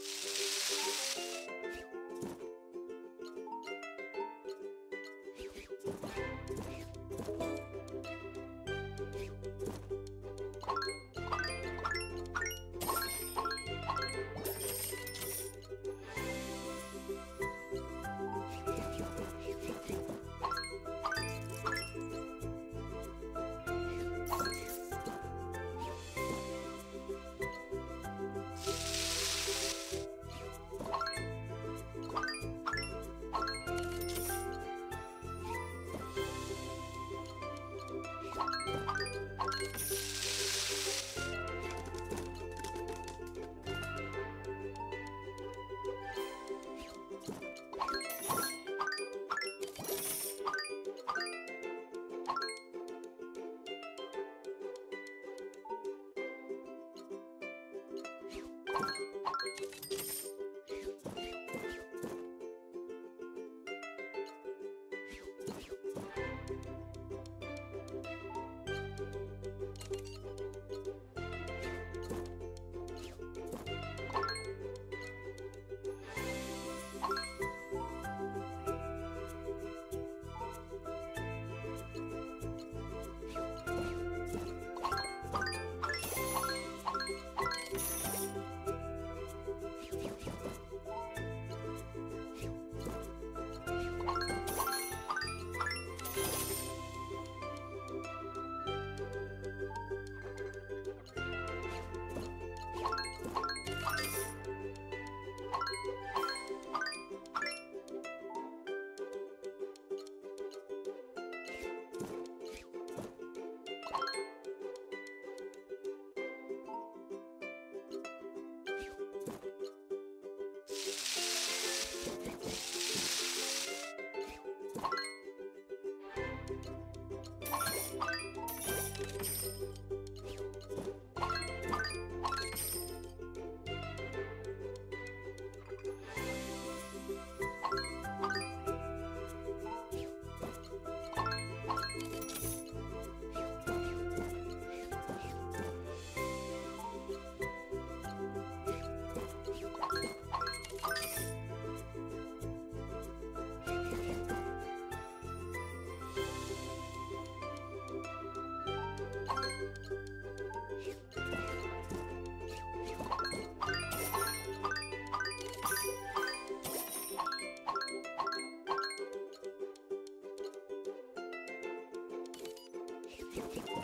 Thank you. Thank you.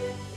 you